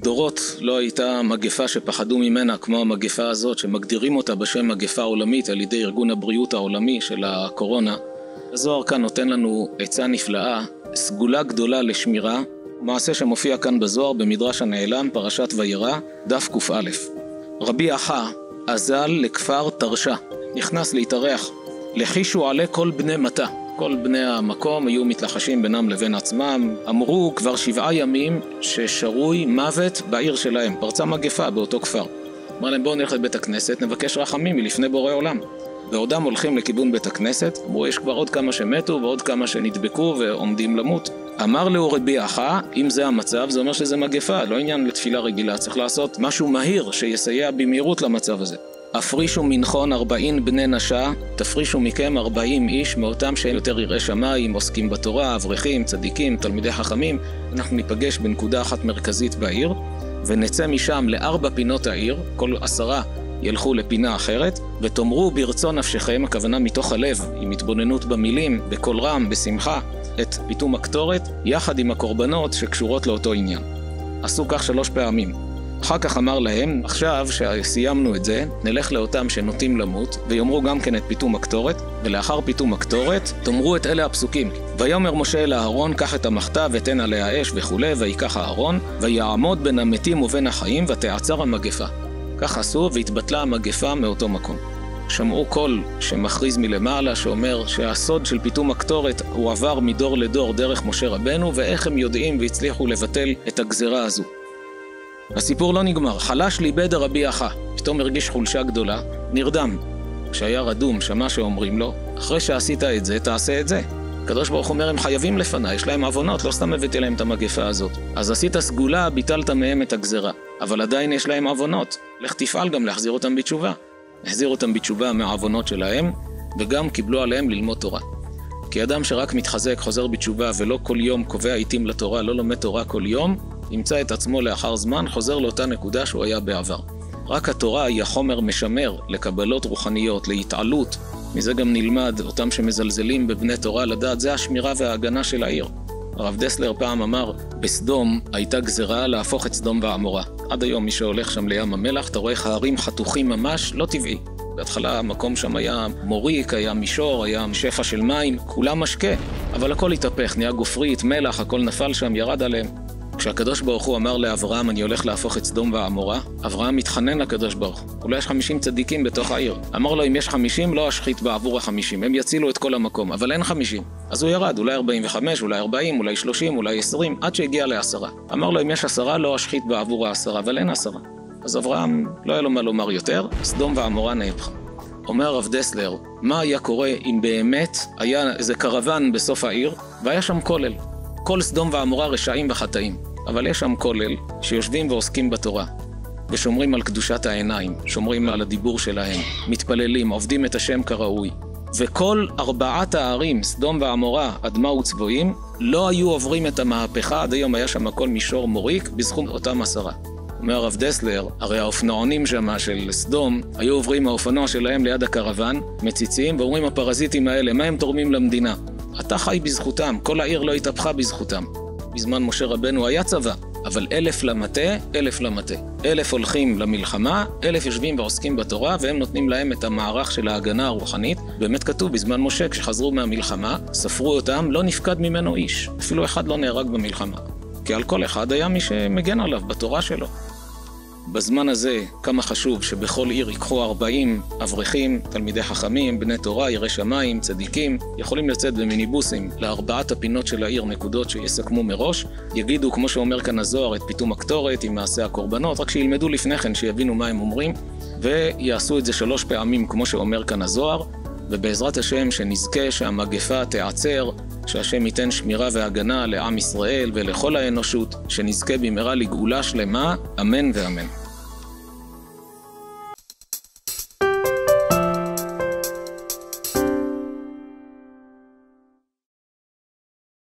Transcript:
לדורות לא הייתה מגפה שפחדו ממנה כמו המגפה הזאת, שמגדירים אותה בשם מגפה עולמית על ידי ארגון הבריאות העולמי של הקורונה. הזוהר כאן נותן לנו עצה נפלאה, סגולה גדולה לשמירה, מעשה שמופיע כאן בזוהר במדרש הנעלם, פרשת וירא, דף קא. רבי אחא אזל לכפר תרשה, נכנס להתארח, לחישו עלי כל בני מטה. כל בני המקום היו מתלחשים בינם לבין עצמם. אמרו כבר שבעה ימים ששרוי מוות בעיר שלהם. פרצה מגפה באותו כפר. אמר להם בואו נלך לבית הכנסת, נבקש רחמים מלפני בורא עולם. בעודם הולכים לכיוון בית הכנסת, אמרו יש כבר עוד כמה שמתו ועוד כמה שנדבקו ועומדים למות. אמר לו רבי אחא, אם זה המצב, זה אומר שזה מגפה, לא עניין לתפילה רגילה, צריך לעשות משהו מהיר שיסייע במהירות למצב הזה. הפרישו מנחון ארבעין בני נשה, תפרישו מכם ארבעים איש מאותם שהם יותר יראי שמיים, עוסקים בתורה, אברכים, צדיקים, תלמידי חכמים. אנחנו ניפגש בנקודה אחת מרכזית בעיר, ונצא משם לארבע פינות העיר, כל עשרה ילכו לפינה אחרת, ותאמרו ברצון נפשכם, הכוונה מתוך הלב, עם התבוננות במילים, בקול רם, בשמחה, את פיתום הקטורת, יחד עם הקורבנות שקשורות לאותו עניין. עשו כך שלוש פעמים. אחר כך אמר להם, עכשיו שסיימנו את זה, נלך לאותם שנוטים למות, ויאמרו גם כן את פיתום הקטורת, ולאחר פיתום הקטורת, תאמרו את אלה הפסוקים. ויאמר משה אל אהרון, קח את המחתה ותן עליה אש וכולי, ויקח אהרון, ויעמוד בין המתים ובין החיים, ותעצר המגפה. כך עשו, והתבטלה המגפה מאותו מקום. שמעו קול שמכריז מלמעלה, שאומר שהסוד של פיתום הקטורת הוא עבר מדור לדור דרך משה רבנו, ואיך הם יודעים והצליחו לבטל את הגזרה הזו. הסיפור לא נגמר, חלש ליבד דרבי אחא, פתאום הרגיש חולשה גדולה, נרדם. כשהיה רדום, שמע שאומרים לו, אחרי שעשית את זה, תעשה את זה. הקדוש ברוך אומר, הם חייבים לפניי, יש להם עוונות, לא סתם הבאתי להם את המגפה הזאת. אז עשית סגולה, ביטלת מהם את הגזרה. אבל עדיין יש להם עוונות. לך תפעל גם להחזיר אותם בתשובה. החזיר אותם בתשובה מהעוונות שלהם, וגם קיבלו עליהם ללמוד תורה. כי אדם שרק מתחזק, חוזר בתשובה, ולא כל יום קובע עיתים לתורה, לא לומד תורה כל יום, ימצא את עצמו לאחר זמן חוזר לאותה נקודה שהוא היה בעבר. רק התורה היא החומר משמר לקבלות רוחניות, להתעלות. מזה גם נלמד, אותם שמזלזלים בבני תורה, לדעת, זה השמירה וההגנה של העיר. הרב דסלר פעם אמר, בסדום הייתה גזרה להפוך את סדום ועמורה. עד היום מי שהולך שם לים המלח, אתה רואה ההרים חתוכים ממש, לא טבעי. בהתחלה המקום שם היה מוריק, היה מישור, היה שפע של מים, כולם משקה. אבל הכל התהפך, נהיה גופרית, מלח, הכל נפל שם, ירד עליהם. כשהקדוש ברוך הוא אמר לאברהם, אני הולך להפוך את סדום ועמורה, אברהם מתחנן לקדוש ברוך הוא. אולי יש חמישים צדיקים בתוך העיר. אמר לו, אם יש חמישים, לא אשחית בעבור החמישים. הם יצילו את כל המקום, אבל אין חמישים. אז הוא ירד, אולי ארבעים וחמש, אולי ארבעים, אולי שלושים, אולי עשרים, עד שהגיע לעשרה. אמר לו, אם יש עשרה, לא אשחית בעבור העשרה, אבל אין עשרה. אז אברהם, לא היה לו מה לומר יותר, סדום ועמורה נהפכה. אומר הרב דסלר, מה היה קורה אם באמת היה איזה קרוון בסוף העיר, והיה שם כולל. כל סדום ועמורה רשעים וחטאים. אבל יש שם כולל שיושבים ועוסקים בתורה, ושומרים על קדושת העיניים, שומרים על הדיבור שלהם, מתפללים, עובדים את השם כראוי. וכל ארבעת הערים, סדום ועמורה, אדמה וצבועים, לא היו עוברים את המהפכה, עד היום היה שם הכל מישור מוריק, בזכות אותם עשרה. אומר הרב דסלר, הרי האופנוענים שם של סדום, היו עוברים מהאופנוע שלהם ליד הקרוון, מציצים, ואומרים הפרזיטים האלה, מה הם תורמים למדינה? אתה חי בזכותם, כל העיר לא התהפכה בזכותם. בזמן משה רבנו היה צבא, אבל אלף למטה, אלף למטה. אלף הולכים למלחמה, אלף יושבים ועוסקים בתורה, והם נותנים להם את המערך של ההגנה הרוחנית. באמת כתוב, בזמן משה, כשחזרו מהמלחמה, ספרו אותם, לא נפקד ממנו איש. אפילו אחד לא נהרג במלחמה. כי על כל אחד היה מי שמגן עליו בתורה שלו. בזמן הזה, כמה חשוב שבכל עיר ייקחו 40 אברכים, תלמידי חכמים, בני תורה, יראי שמיים, צדיקים, יכולים לצאת במיניבוסים לארבעת הפינות של העיר, נקודות שיסכמו מראש, יגידו, כמו שאומר כאן הזוהר, את פיתום הקטורת עם מעשה הקורבנות, רק שילמדו לפני כן, שיבינו מה הם אומרים, ויעשו את זה שלוש פעמים, כמו שאומר כאן הזוהר, ובעזרת השם שנזכה שהמגפה תיעצר, שהשם ייתן שמירה והגנה לעם ישראל ולכל האנושות, שנזכה במהרה לגאולה שלמה, אמן ואמן.